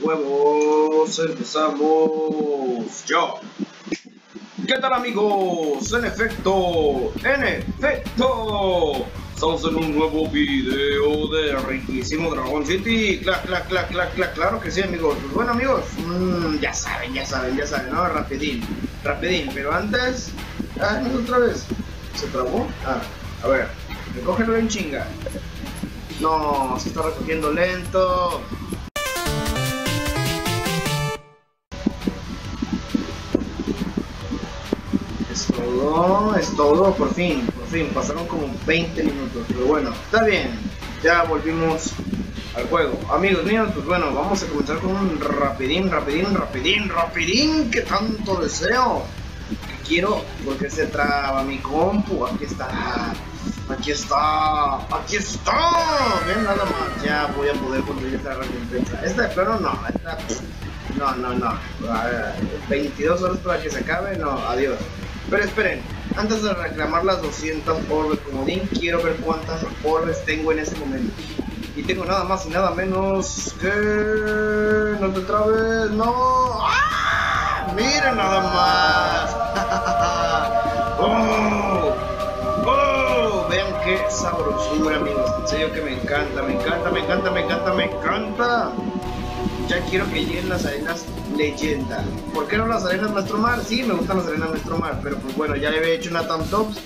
Huevos, empezamos yo. ¿Qué tal amigos? En efecto, en efecto, estamos en un nuevo video de riquísimo Dragon City. Clac, clac, clac, clac, clac, claro que sí amigos. Pues bueno amigos, mmm, ya saben, ya saben, ya saben, ¿no? Rapidín, rapidín. Pero antes, ah, otra vez. ¿Se trabó? Ah, a ver, recógelo en chinga. No, se está recogiendo lento. Es todo, es todo, por fin, por fin, pasaron como 20 minutos, pero bueno, está bien, ya volvimos al juego. Amigos míos, pues bueno, vamos a comenzar con un rapidín, rapidín, rapidín, rapidín que tanto deseo. Que quiero, porque se traba mi compu, aquí está, aquí está, aquí está. Ven nada más, ya voy a poder conseguir esta recompensa. Esta de plano no, esta, no, no, no. A ver, 22 horas para que se acabe, no, adiós. Pero esperen, antes de reclamar las 200 orbes comodín, quiero ver cuántas orbes tengo en ese momento. Y tengo nada más y nada menos que... No te trabes, no... ¡Ah! Miren nada más. Sabrosura, amigos. En serio que me encanta, me encanta, me encanta, me encanta, me encanta. Ya quiero que lleguen las arenas leyenda. ¿Por qué no las arenas nuestro mar? Sí, me gustan las arenas nuestro mar, pero pues bueno, ya le había hecho una Tam Tops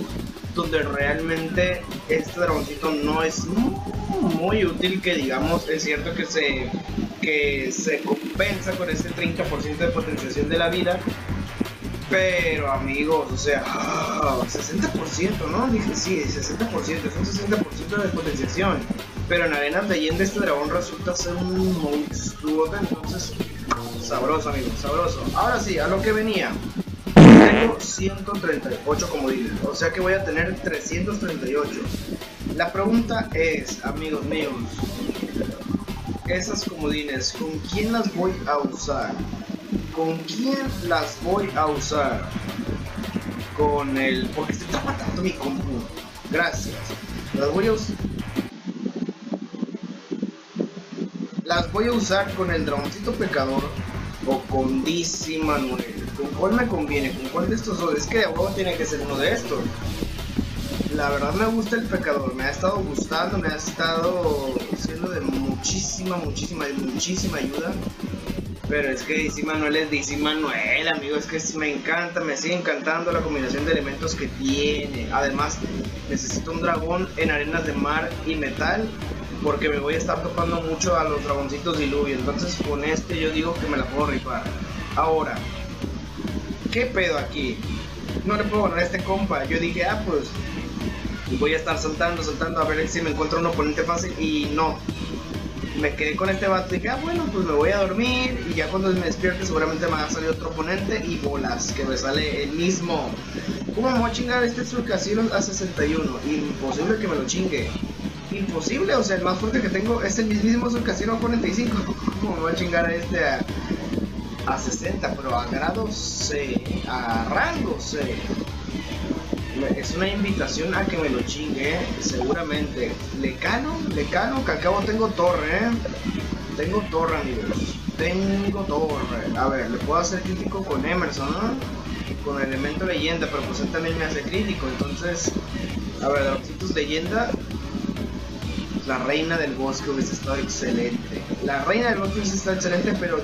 donde realmente este dragoncito no es muy útil que digamos, es cierto que se que se compensa con este 30% de potenciación de la vida, pero amigos, o sea, 60%, ¿no? Dije, sí, 60%, es un 60% de potenciación. Pero en Arenas Leyenda este dragón resulta ser un monstruo, entonces sabroso, amigos, sabroso. Ahora sí, a lo que venía. Tengo 138 comodines, o sea que voy a tener 338. La pregunta es, amigos míos, esas comodines, ¿con quién las voy a usar? ¿Con quién las voy a usar? Con el... porque se está matando mi compu. Gracias. Las voy a usar... Las voy a usar con el dragoncito pecador o con DC Manuel. ¿Con cuál me conviene? ¿Con cuál de estos dos? Es que de huevo tiene que ser uno de estos. La verdad me gusta el pecador, me ha estado gustando, me ha estado siendo de muchísima, muchísima, de muchísima ayuda. Pero es que DC Manuel es DC Manuel, amigo, es que me encanta, me sigue encantando la combinación de elementos que tiene. Además, necesito un dragón en arenas de mar y metal porque me voy a estar topando mucho a los dragoncitos diluvio. Entonces con este yo digo que me la puedo rifar. Ahora, ¿qué pedo aquí? No le puedo ganar a este compa. Yo dije, ah, pues voy a estar saltando, saltando a ver si me encuentro un oponente fácil y no. Me quedé con este vato y dije, ah, bueno, pues me voy a dormir y ya cuando me despierte seguramente me va a salir otro oponente y bolas, que me sale el mismo. ¿Cómo me voy a chingar este Sulcasilo a 61? Imposible que me lo chingue imposible, o sea, el más fuerte que tengo es el mismísimo Casino a 45. ¿Cómo me voy a chingar a este a, a 60? Pero a grado C, a rango C. Es una invitación a que me lo chingue, ¿eh? seguramente. Lecano, Lecano, que acabo tengo torre, ¿eh? Tengo torre, amigos. Tengo torre. A ver, le puedo hacer crítico con Emerson, ¿no? Con elemento leyenda, pero pues él también me hace crítico. Entonces, a ver, los leyenda la reina del bosque hubiese estado excelente. La reina del bosque hubiese estado excelente, pero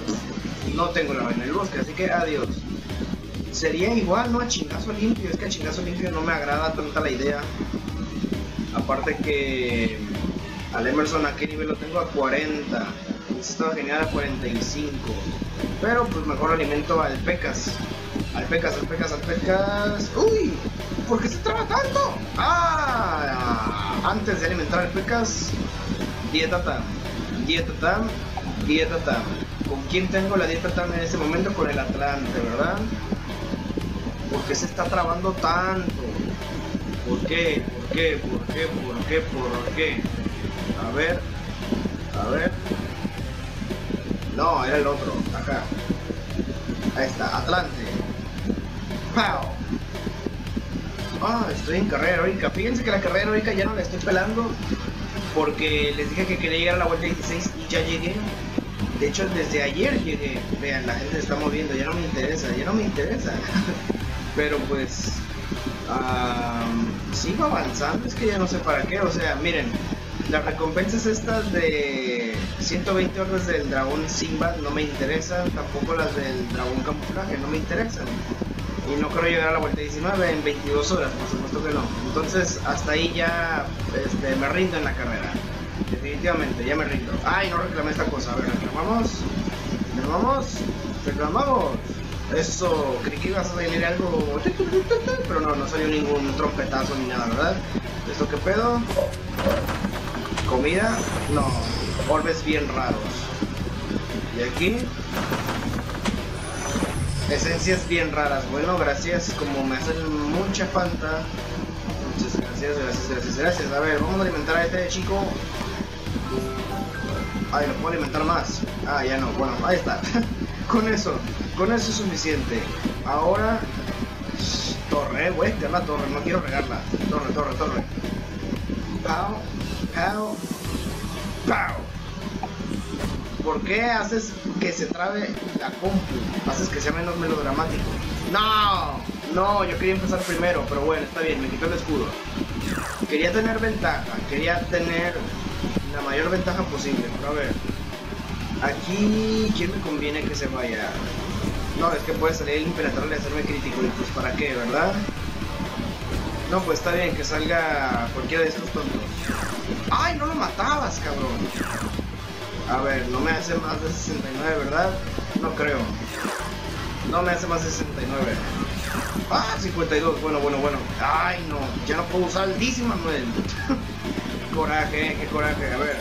no tengo la reina del bosque, así que adiós. Sería igual, ¿no? A chingazo limpio. Es que a chingazo limpio no me agrada tanta la idea. Aparte que al Emerson a qué nivel lo tengo a 40. Hubiese estado genial a 45. Pero pues mejor alimento al Pecas. Al Pecas, al Pecas, al Pecas. ¡Uy! ¿Por qué se traba tanto? ¡Ah! antes de alimentar al Pecas, dieta TAM, dieta TAM, dieta TAM. ¿Con quién tengo la dieta TAM en este momento? Con el Atlante, ¿verdad? ¿Por qué se está trabando tanto? ¿Por qué? ¿Por qué? ¿Por qué? ¿Por qué? ¿Por qué? A ver, a ver. No, era el otro, acá. Ahí está, Atlante. ¡Pow! Ah, estoy en carrera heroica. Fíjense que la carrera heroica ya no la estoy pelando. porque les dije que quería llegar a la vuelta 16 y ya llegué. De hecho, desde ayer llegué. Vean, la gente se está moviendo, ya no me interesa, ya no me interesa. Pero pues, sigo avanzando, es que ya no sé para qué. O sea, miren, las recompensas estas de 120 horas del dragón Simba no me interesan, tampoco las del dragón camuflaje no me interesan. Y no creo llegar a la vuelta 19 en 22 horas, por supuesto que no. Entonces, hasta ahí ya este, me rindo en la carrera. Definitivamente, ya me rindo. Ay, no reclamé esta cosa. A ver, reclamamos. Reclamamos. Reclamamos. Eso, creí que ibas a salir algo. Pero no, no salió ningún trompetazo ni nada, ¿verdad? ¿Esto qué pedo? ¿Comida? No. Orbes bien raros. ¿Y aquí? Esencias bien raras. Bueno, gracias. Como me hacen mucha falta. Muchas gracias, gracias, gracias, gracias. A ver, vamos a alimentar a este chico. Ay, lo puedo alimentar más. Ah, ya no. Bueno, ahí está. con eso, con eso es suficiente. Ahora, torre, voy a la torre, no quiero regarla. Torre, torre, torre. Pow, pow, pow. ¿Por qué haces que se trabe la compu? Haces que sea menos melodramático. No, no, yo quería empezar primero, pero bueno, está bien, me quito el escudo. Quería tener ventaja, quería tener la mayor ventaja posible, pero a ver. Aquí, ¿quién me conviene que se vaya? No, es que puede salir el impenetrable y hacerme crítico, y pues para qué, ¿verdad? No, pues está bien, que salga cualquiera de estos tontos. ¡Ay, no lo matabas, cabrón! A ver, no me hace más de 69, ¿verdad? No creo. No me hace más de 69. Ah, 52. Bueno, bueno, bueno. Ay, no. Ya no puedo usar el DC, Manuel. coraje, qué coraje. A ver.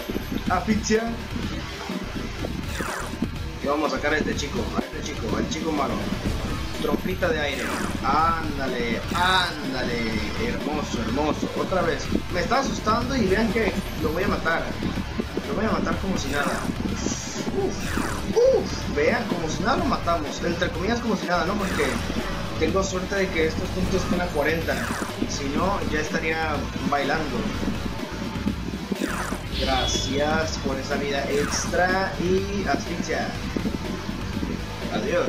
Asfixia. Y vamos a sacar a este chico. A este chico, al chico malo. Trompita de aire. Ándale, ándale. Hermoso, hermoso. Otra vez. Me está asustando y vean que lo voy a matar. Lo voy a matar como si nada. Uf, uf. Vean, como si nada lo matamos. Entre comillas como si nada, ¿no? Porque tengo suerte de que estos puntos estén a 40. Si no, ya estaría bailando. Gracias por esa vida extra y asfixia. Adiós.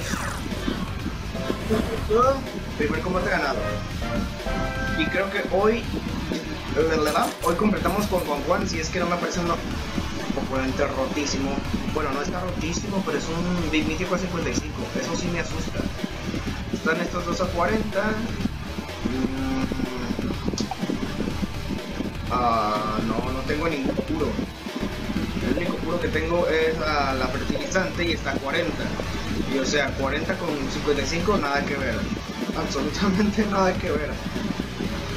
Primer combate ganado. Y creo que hoy, hoy completamos con Juan Juan, si es que no me parece un componente rotísimo. Bueno, no está rotísimo, pero es un Big Mítico a 55. Eso sí me asusta. Están estos dos a 40. Ah, no, no tengo ningún puro. El único puro que tengo es la fertilizante y está a 40. Y o sea, 40 con 55 nada que ver. Absolutamente nada que ver.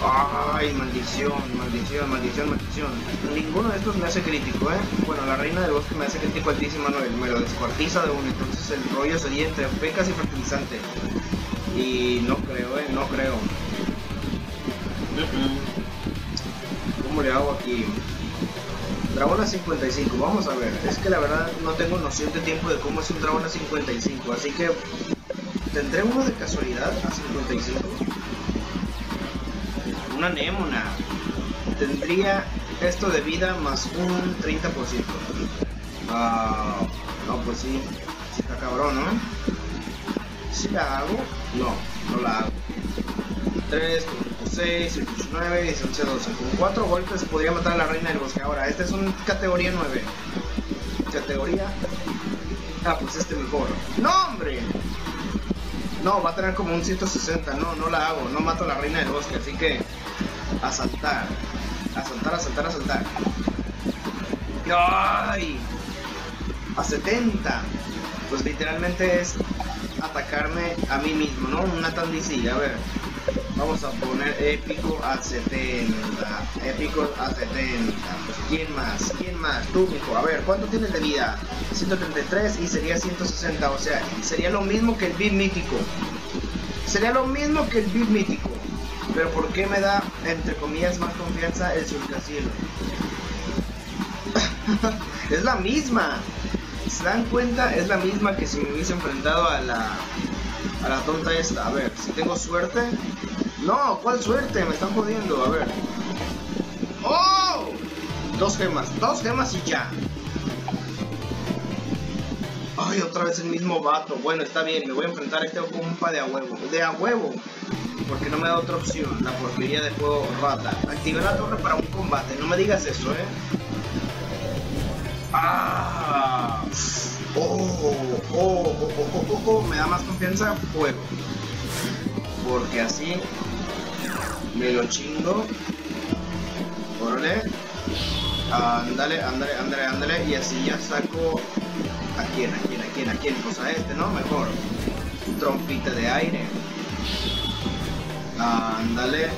Ay, maldición, maldición, maldición, maldición. Ninguno de estos me hace crítico, ¿eh? Bueno, la reina del bosque me hace crítico altísimo, no, me lo descuartiza de uno. Entonces el rollo sería entre pecas y fertilizante. Y no creo, ¿eh? No creo. ¿Cómo le hago aquí? Dragón a 55, vamos a ver. Es que la verdad no tengo noción de tiempo de cómo es un dragón a 55, así que tendré uno de casualidad a 55. Una anémona. Tendría esto de vida más un 30%. Ah, no, pues sí. Está cabrón, ¿no? Si la hago, no, no la hago. 3, 6, 8, 9, 18, 12. Con 4 golpes podría matar a la reina del bosque. Ahora, este es un categoría 9. Categoría. Ah, pues este mejor. ¡No, hombre! No, va a tener como un 160. No, no la hago. No mato a la reina del bosque. Así que. A saltar. A saltar, a saltar, a saltar. ¡Ay! A 70. Pues literalmente es atacarme a mí mismo, ¿no? Una tan A ver. Vamos a poner épico a 70. Épico a 70. Pues, ¿quién más? ¿Quién más? Tú, mijo. A ver, ¿cuánto tienes de vida? 133 y sería 160. O sea, sería lo mismo que el beat mítico. Sería lo mismo que el beat mítico. Pero ¿por qué me da, entre comillas, más confianza el surcasielo? es la misma. ¿Se dan cuenta? Es la misma que si me hubiese enfrentado a la a la tonta esta. A ver, si tengo suerte, no, ¿cuál suerte? Me están jodiendo, a ver. ¡Oh! Dos gemas, dos gemas y ya. Ay, otra vez el mismo vato. Bueno, está bien, me voy a enfrentar a este compa de a huevo. De a huevo. Porque no me da otra opción. La porquería de juego rata. Activé la torre para un combate. No me digas eso, eh. Ah. Oh, oh, oh, oh, oh, oh, me da más confianza fuego. Porque así me lo chingo. Órale. Ándale, ándale, ándale, ándale. Y así ya saco. ¿A quién, a quién, a quién, a quién? Pues a este, ¿no? Mejor. Trompita de aire. Ándale.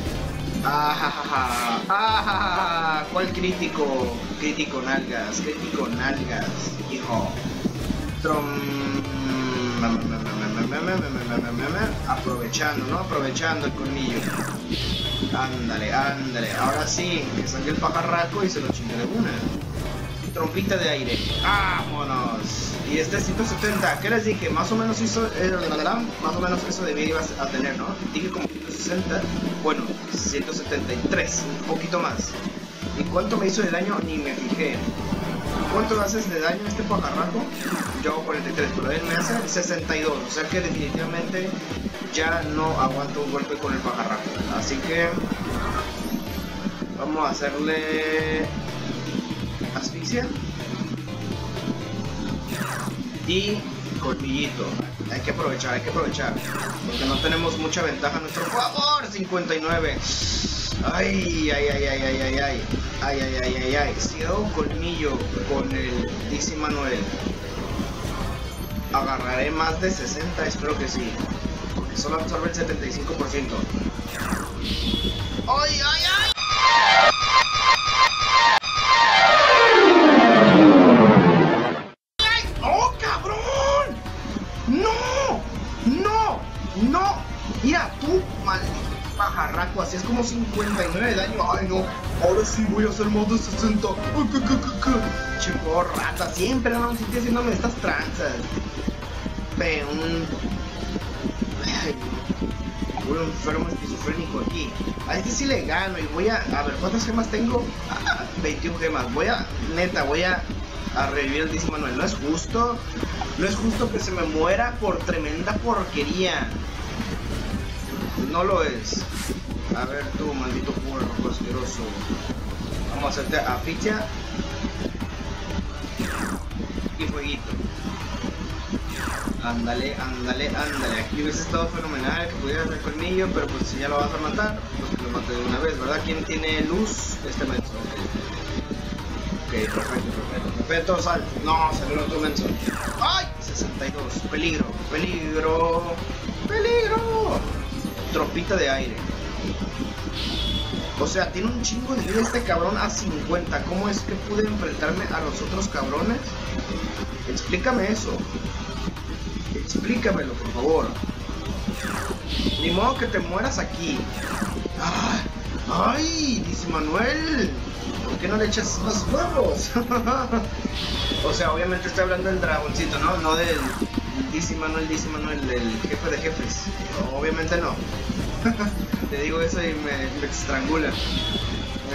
Ajajaja. Ajajaja. ¿Cuál crítico? Crítico nalgas. Crítico nalgas. Hijo. Trom... Aprovechando, ¿no? Aprovechando el colmillo. Ándale, ándale. Ahora sí, que saque el pajarraco y se lo chingue de una. Trompita de aire. ¡Vámonos! Y este 170, ¿qué les dije? Más o menos hizo, eh, más o menos eso debía ibas a tener, ¿no? Dije como 160, bueno, 173, un poquito más. ¿Y cuánto me hizo de daño? Ni me fijé. ¿Cuánto haces de daño este pajarraco? Yo hago 43, pero él me hace 62, o sea que definitivamente ya no aguanto un golpe con el pajarraco. Así que vamos a hacerle asfixia y colmillito. Hay que aprovechar, hay que aprovechar. Porque no tenemos mucha ventaja a nuestro favor. 59. Ay, ay, ay, ay, ay, ay, ay. Ay, ay, ay, ay, ay. Si hago un colmillo con el Dixie Manuel, agarraré más de 60, espero que sí. Porque solo absorbe el 75%. ¡Ay, ay, ay! Ahora sí voy a hacer más de 60. Che, rata, siempre no estoy haciéndome estas tranzas. Ve, un... Enfermo esquizofrénico aquí. A este sí le gano y voy a... A ver, ¿cuántas gemas tengo? Ah, 21 gemas. Voy a... Neta, voy a... A revivir el DC Manuel. No es justo. No es justo que se me muera por tremenda porquería. No lo es. A ver tú, maldito puerco asqueroso. Vamos a hacerte aficha. Y fueguito. Ándale, ándale, ándale. Aquí hubiese estado fenomenal que pudiera hacer colmillo, pero pues si ya lo vas a matar, pues que lo mate de una vez, ¿verdad? ¿Quién tiene luz? Este menso. Ok, perfecto, perfecto. Perfecto, sal. No, salió el otro menso. ¡Ay! 62. Peligro, peligro, peligro. Tropita de aire. O sea, tiene un chingo de vida este cabrón a 50. ¿Cómo es que pude enfrentarme a los otros cabrones? Explícame eso. Explícamelo, por favor. Ni modo que te mueras aquí. ¡Ay! Dice Manuel. ¿Por qué no le echas más huevos? o sea, obviamente estoy hablando del dragoncito, ¿no? No del Dice Manuel, dice Manuel, el jefe de jefes. obviamente no. Te digo eso y me, me estrangula.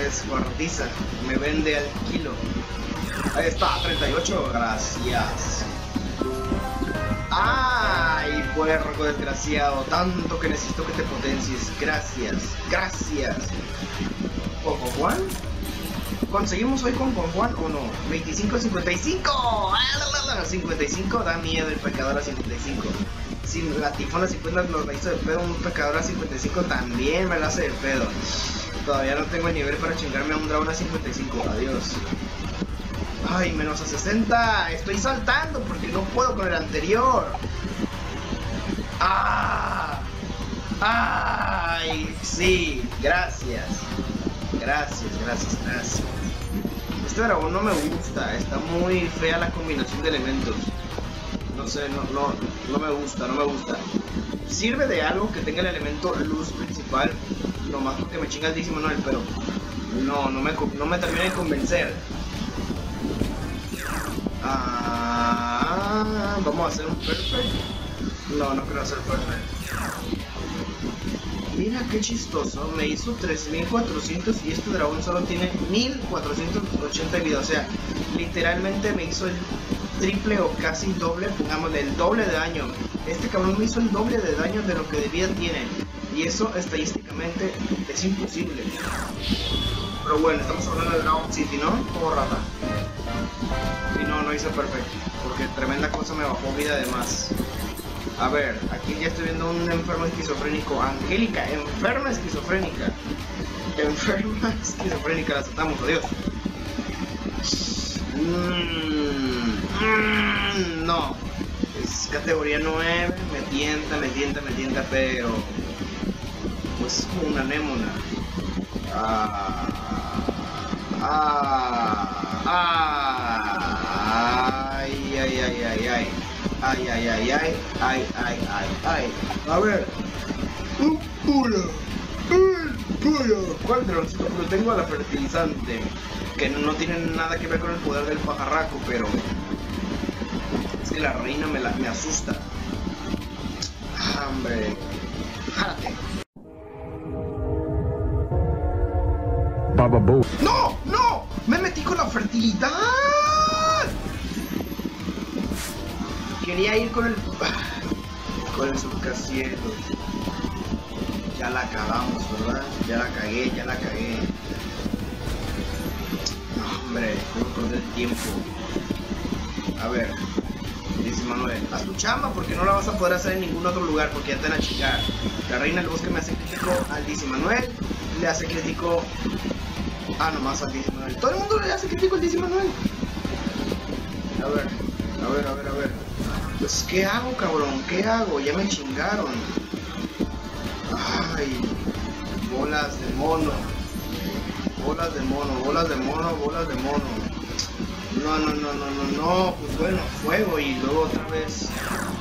Es gordiza. Me vende al kilo. Ahí está, 38. Gracias. ¡Ay, puerco desgraciado! Tanto que necesito que te potencies. Gracias, gracias. ¿Coco Juan? ¿Conseguimos hoy con Juan o no? 25 55. 55 da miedo el pecador a 55. Si la tifona 50 nos la hizo de pedo, un pecador a 55 también me la hace de pedo. Todavía no tengo el nivel para chingarme a un dragón a 55. Adiós. Ay, menos a 60. Estoy saltando porque no puedo con el anterior. ¡Ah! ¡Ay! Sí, gracias. Gracias, gracias, gracias. Este dragón no me gusta, está muy fea la combinación de elementos. No no, no, no me gusta, no me gusta. Sirve de algo que tenga el elemento luz principal, nomás porque me chinga el pero no, no me, no me termina de convencer. Ah, vamos a hacer un perfect. No, no quiero hacer perfect. Mira qué chistoso, me hizo 3400 y este dragón solo tiene 1480 de vida. O sea, literalmente me hizo el triple o casi doble, pongámosle el doble de daño. Este cabrón me hizo el doble de daño de lo que de vida tiene. Y eso estadísticamente es imposible. Pero bueno, estamos hablando de Dragon City, ¿no? Como rata. Y no, no hice perfecto. Porque tremenda cosa me bajó vida de más. A ver, aquí ya estoy viendo un enfermo esquizofrénico. Angélica, enferma esquizofrénica. Enferma esquizofrénica, la aceptamos, adiós. Mmm, mmm, no. Es categoría 9, me tienta, me tienta, me tienta, pero... Pues es como una anémona. Ah, ah, ah, ay, ay, ay, ay, ay. Ay, ay, ay, ay, ay, ay, ay, ay. A ver. Un puro. Un puro. ¿Cuál droncito puro? Tengo a la fertilizante. Que no, tiene nada que ver con el poder del pajarraco, pero. Que la reina me, la, me asusta. Hombre. Baba Boo. ¡No! ¡No! ¡Me metí con la fertilidad! Quería ir con el. con el subcasielos. Ya la acabamos, ¿verdad? Ya la cagué, ya la cagué. No, hombre, tengo que perder tiempo. A ver, dice Manuel, haz tu chamba porque no la vas a poder hacer en ningún otro lugar porque ya te van a chingar. La reina del bosque me hace crítico al dice Manuel, le hace crítico. Ah, nomás al dice Manuel. Todo el mundo le hace crítico al dice Manuel. A ver, a ver, a ver, a ver. Pues, ¿qué hago, cabrón? ¿Qué hago? Ya me chingaron. Ay, bolas de mono. Bolas de mono, bolas de mono, bolas de mono. No, no, no, no, no, no. Pues bueno, fuego y luego otra vez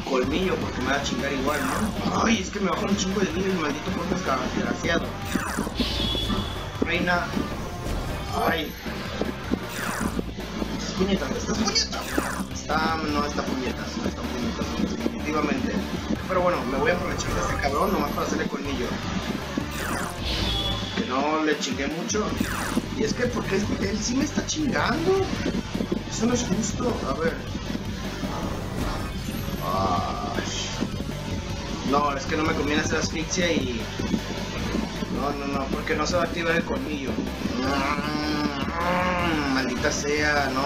colmillo porque me va a chingar igual, ¿no? Ay, es que me bajó un chingo de vida el maldito puerto desgraciado. Reina. Ay. Estas puñetas, estas puñetas. Está, no está puñetas, no está puñetas, definitivamente. Pero bueno, me voy a aprovechar de este cabrón nomás para hacerle colmillo. No le chingué mucho. Y es que porque él sí me está chingando. Eso no es justo. A ver. No, es que no me conviene hacer asfixia y... No, no, no, porque no se va a activar el colmillo. Mm, maldita sea, no.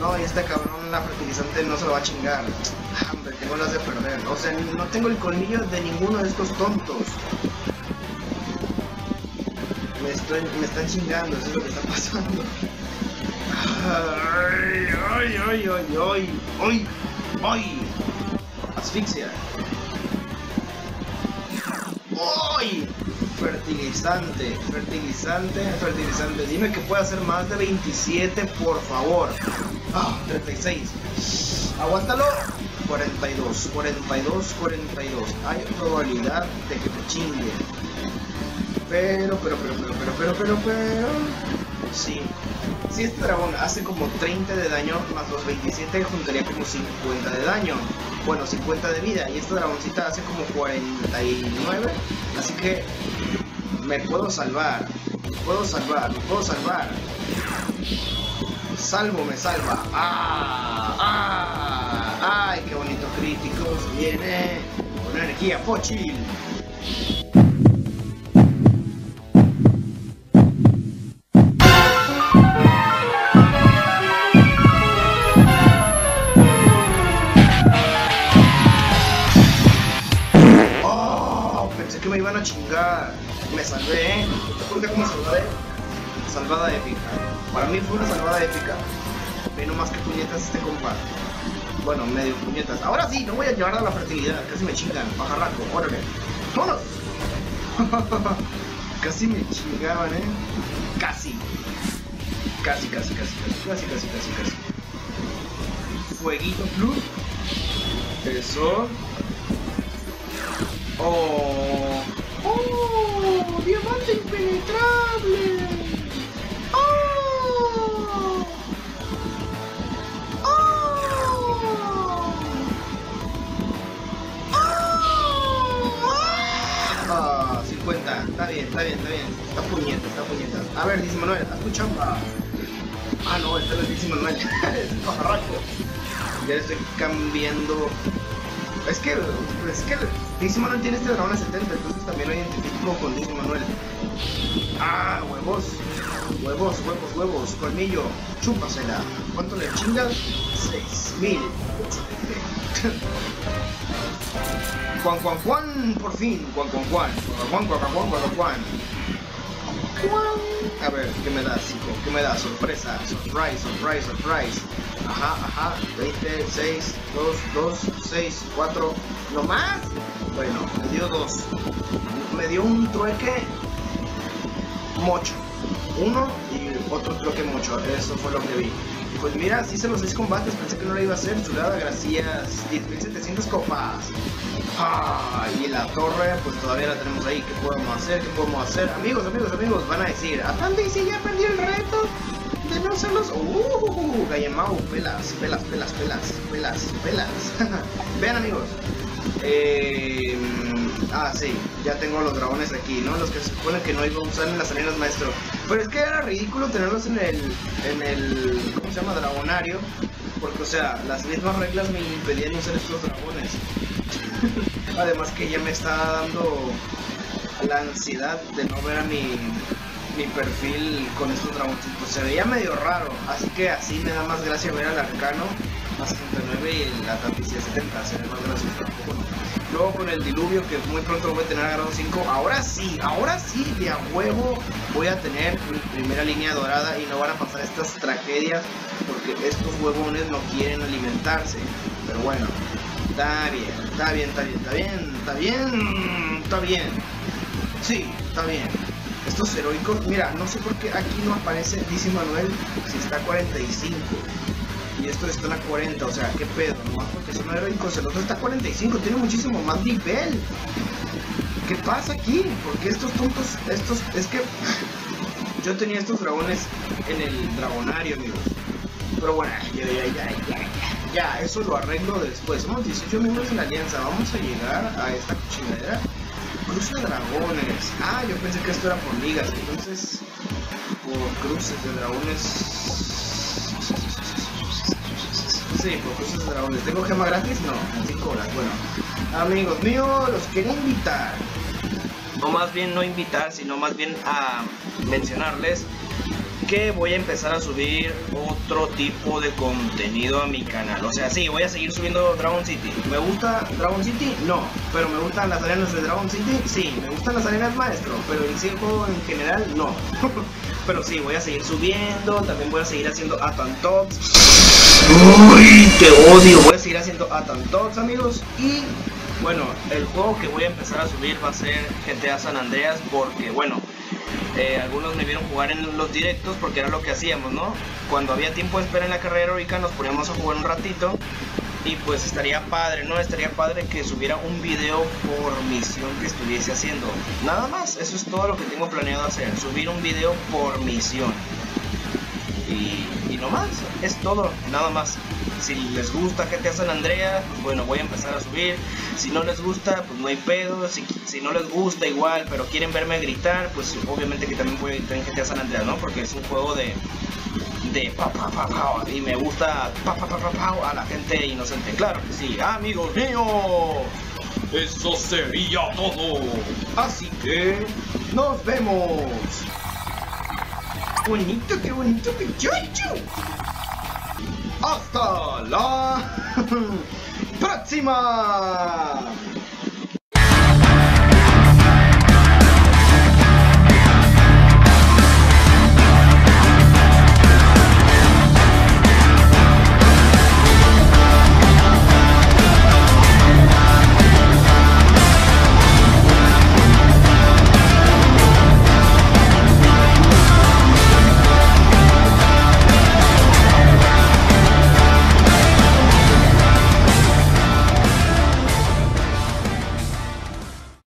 No, y este cabrón, la fertilizante no se lo va a chingar. Ah, Hombre, tengo las de perder. O sea, no tengo el colmillo de ninguno de estos tontos. Me, estoy, me están chingando, eso es lo que está pasando. Ay, ay, ay, ay, ay, ay, ay. Asfixia. ¡Ay! Fertilizante, fertilizante, fertilizante. Dime que puede hacer más de 27, por favor. Ah, 36. Aguántalo. 42, 42, 42. Hay probabilidad de que me chingue. Pero, pero, pero, pero, pero, pero, pero, pero. Sí. Si este dragón hace como 30 de daño, más los 27 juntaría como 50 de daño. Bueno, 50 de vida. Y esta dragoncita hace como 49. Así que me puedo salvar. Me puedo salvar, me puedo salvar. Salvo, me salva. ¡Ah! ¡Ah! ¡Ay, qué bonito críticos! Viene con energía fósil. Me salvé, ¿eh? ¿Te acuerdas cómo salvé? Salvada épica. Para mí fue una salvada épica. Ve nomás que puñetas este compa. Bueno, medio puñetas. Ahora sí, no voy a llevar a la fertilidad. Casi me chingan. Pajarraco, órale. ¡Vámonos! casi me chingaban, ¿eh? Casi. Casi, casi, casi, casi, casi, casi, casi, casi. Fueguito blue. Eso. Oh. Oh, diamante impenetrable. Oh. Oh. Oh. está bien, está bien. Está puñeta, está puñeta. A ver, dice Manuel, haz tu chamba. Ah, no, este no es dice Manuel. es. Ya estoy cambiando. Es que, es que Dice Manuel tiene este dragón a 70, entonces también lo identifico con Dice Manuel. Ah, huevos. Huevos, huevos, huevos. Colmillo. Chúpasela. ¿Cuánto le chingas? 6000. Juan, Juan, Juan, por fin. Juan, Juan, Juan. Juan, Juan, Juan, Juan. A ver, ¿qué me das, hijo? ¿Qué me da? Sorpresa. Surprise, surprise, surprise. Ajá, ajá. 20, 6, 2, 2, 6, 4. ¿No más? Bueno, me dio dos. Me dio un trueque mocho. Uno y otro trueque mocho. Eso fue lo que vi. Pues mira, sí se los seis combates, pensé que no lo iba a hacer. Chulada, gracias. 10.700 copas. Ah, y la torre, pues todavía la tenemos ahí. ¿Qué podemos hacer? ¿Qué podemos hacer? Amigos, amigos, amigos, van a decir, ¿a dónde si ya perdí el reto? De no hacerlos. Uh, Gallemau, pelas, pelas, pelas, pelas, pelas, pelas. Vean, amigos. Eh, ah, sí, ya tengo los dragones aquí, ¿no? Los que se supone que no iba a usar en las arenas maestro. Pero es que era ridículo tenerlos en el, en el, ¿cómo se llama? Dragonario. Porque, o sea, las mismas reglas me impedían usar estos dragones. Además que ya me está dando la ansiedad de no ver a mi, mi perfil con estos dragoncitos. Se veía medio raro, así que así me da más gracia ver al arcano a 69 y la tapicia 70, se ve más gracioso. Luego con el diluvio que muy pronto voy a tener a grado 5. Ahora sí, ahora sí, de a huevo voy a tener mi primera línea dorada y no van a pasar estas tragedias porque estos huevones no quieren alimentarse. Pero bueno, está bien, está bien, está bien, está bien, está bien, está bien. Sí, está bien. Estos heroicos, mira, no sé por qué aquí no aparece, dice Manuel, si está a 45 y estos están a 40, o sea, qué pedo, nomás porque son heroicos, el otro está a 45, tiene muchísimo más nivel. ¿Qué pasa aquí? Porque estos tontos, estos, es que yo tenía estos dragones en el dragonario, amigos. Pero bueno, ya, ya, ya, ya, ya, eso lo arreglo después. Somos 18 miembros en la alianza, vamos a llegar a esta cochinadera. De dragones. Ah, yo pensé que esto era por ligas, entonces por cruces de dragones Sí, por cruces de dragones. ¿Tengo gema gratis? No, en 5 horas. Bueno, amigos míos, los quería invitar. O más bien no invitar, sino más bien a mencionarles que voy a empezar a subir otro tipo de contenido a mi canal. O sea, sí, voy a seguir subiendo Dragon City. ¿Me gusta Dragon City? No. ¿Pero me gustan las arenas de Dragon City? Sí. ¿Me gustan las arenas maestro? Pero el circo en general, no. pero sí, voy a seguir subiendo. También voy a seguir haciendo Atan Talks. ¡Uy! ¡Te odio! Voy a seguir haciendo Atan Talks, amigos. Y bueno, el juego que voy a empezar a subir va a ser GTA San Andreas porque, bueno, eh, algunos me vieron jugar en los directos porque era lo que hacíamos, ¿no? Cuando había tiempo de espera en la carrera heroica nos poníamos a jugar un ratito y pues estaría padre, ¿no? Estaría padre que subiera un video por misión que estuviese haciendo. Nada más, eso es todo lo que tengo planeado hacer, subir un video por misión. Y, no más, es todo, nada más si les gusta GTA San Andreas, pues bueno, voy a empezar a subir. Si no les gusta, pues no hay pedo. Si, si no les gusta igual, pero quieren verme gritar, pues obviamente que también voy a gritar en GTA San Andreas, ¿no? Porque es un juego de de pa pa pa pa y me gusta pa pa, pa a la gente inocente. Claro que sí, amigos míos. Eso sería todo. Así que nos vemos. Bonito, qué bonito, qué chucho. Hasta la próxima.